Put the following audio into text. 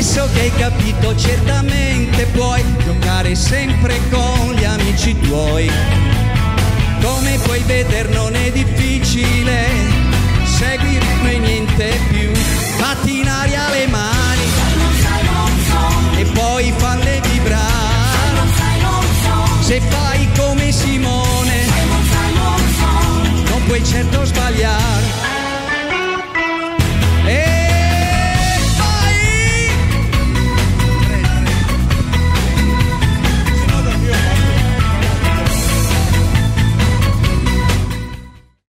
Adesso che hai capito certamente puoi giocare sempre con gli amici tuoi. Come puoi vedere non è difficile, segui e niente più, fatti in aria le mani e poi falle vibrare. Se fai come Simone, non puoi certo